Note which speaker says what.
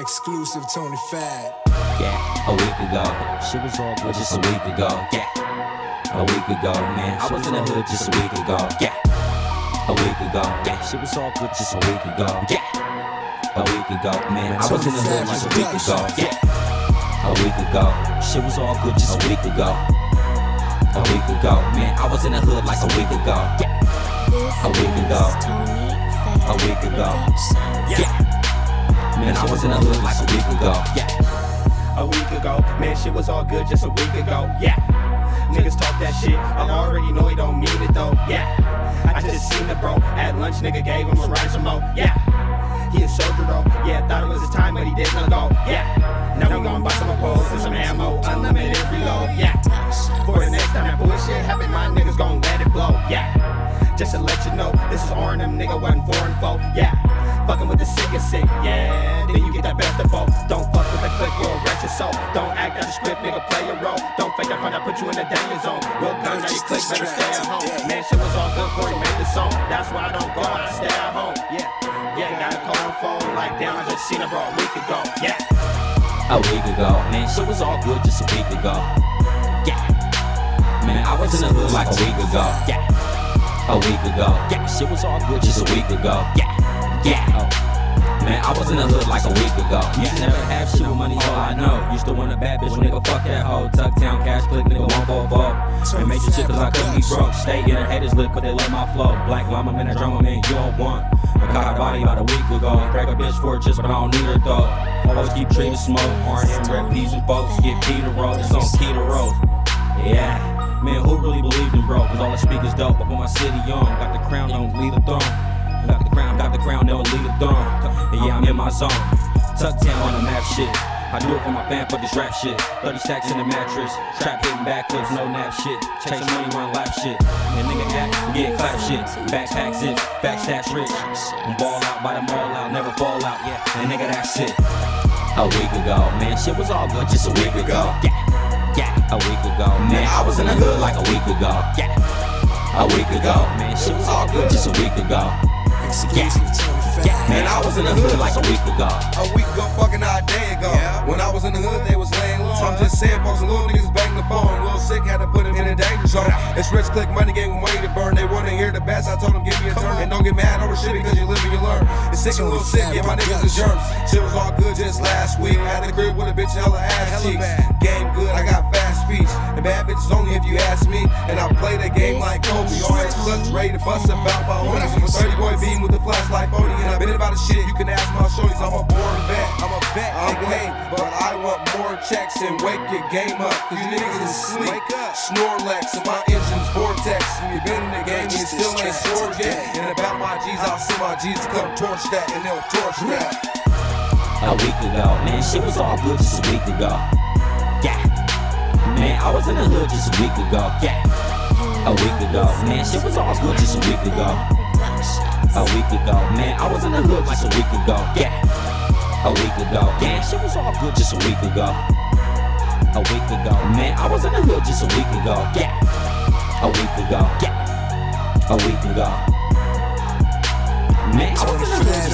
Speaker 1: Exclusive Tony Fad.
Speaker 2: Yeah, a week ago. Shit was all good just a week ago. Yeah. A week ago, man. I was in the hood just a week ago. Yeah. A week ago. Yeah, shit was all good just a week ago. Yeah. A week ago, man. I was in the hood just a week ago. Yeah. A week ago. Shit was all good just a week ago. A week ago, man. I was in the hood like a week ago. Yeah. Week ago. Yeah. Man, I was in the hood like a week ago. Yeah.
Speaker 3: a week ago. Man, shit was all good just a week ago. Yeah. Niggas talk that shit. I already know he don't mean it though. Yeah. I just seen the bro at lunch. Nigga gave him a ride some more. Yeah. He a soldier though. Yeah, thought it was his time, but he didn't go. Yeah. Now we gon' buy some poles and some ammo. Unlimited reload. Yeah. For the next time that bullshit happen, my niggas gon' let it blow. Yeah. Just to let you know, this is R nigga wasn't and four. Yeah. Fucking with the sick and sick, yeah. Then you get that best of both. Don't fuck with the click, you'll wreck your soul. Don't act out the script, nigga, play your role. Don't fake that front, I put you in the danger zone. Real gun, now you click, better stay at home. Man, shit was all good before you made the song. That's why I don't go I stay at home. Yeah, yeah, got a cold phone like damn, I just seen bro a week ago. Yeah.
Speaker 2: a week ago. Man, shit was all good just a week ago. Yeah. Man, I was in the hood like a week ago. Yeah. A week ago. Yeah, shit was all good just a week ago. Yeah. Yeah. Oh. Man, I was in the hood like a week ago. You to never have shit with money, all I know. Used to want a bad bitch, when nigga fuck that hoe. Tuck town, cash click, nigga won't fall fall. And major shit cause I couldn't be broke. Stay in the haters lip, but they love my flow. Black llama, man, that drama, man, you don't want. I caught a body about a week ago. Crack a bitch for a just, but I don't need her though. Always keep treating smoke. RNM rap peas and folks. Get Peter Road, it's on Keto Road. Yeah. In bro? Cause all I speak dope. Up on my city young. Got the crown, don't leave the throne. Got the crown, got the crown, never leave the throne. And yeah, I'm in my zone. Tuck town on the map shit. I do it for my fam, for this rap shit. 30 stacks in the mattress. Trap hitting backflips, no nap shit. Chasing money, run lap shit. And nigga act, get clap shit. Backpack zip, back stash rich. I'm ball out, buy them all out, never fall out. Yeah, and nigga, that's it. A week ago, man, shit was all good just a week ago. Yeah, yeah, a week ago. Man, I was in the hood like a week ago. Yeah, a week ago. Man, shit was all good just a week ago.
Speaker 1: Exclusive Tony Fad.
Speaker 2: Yeah, man, I was in the hood like a week ago.
Speaker 4: A week ago, fucking a day ago. When I was in the hood, they was laying low. I'm just saying, folks, little niggas bang the phone. Lil Sic had to put him in a danger zone. It's rich click money, gave him money to burn. They wanna hear the best. I told them, give me a turn. And don't get mad over shit because you live and you learn. It's sick and little sick, yeah, my niggas is germs. Shit was all good just last week. Had the crib with a bitch, hella ass cheeks. Game good, I got fast speech. And bad bitches only if you ask me. And I play the game like Kobe. Always clutch, ready to bust about my homies. I'm a 30 boy beam with the flashlight phony. And I've been about the shit, you can ask my shorties. I'm a born vet. I'm a vet. I'm paid, but I want more checks and wake your game up. Cause you niggas is sleep. Snorlax and my engine's vortex. And you been in the game, you still ain't scored yet. And about my G's, I'll send my G's to come torch that. And they'll torch that.
Speaker 2: a week ago. Man, shit was all good just a week ago. Yeah. I was in the hood just a week ago. Yeah. A week ago. Man, shit was all good just a week ago. A week ago. Man, I was in the hood just a week ago. Yeah. A week ago. Yeah, shit was all good just a week ago. A week ago. Man, I was in the hood just a week ago. Yeah. A week ago. Yeah. A week ago. Man, I was in the hood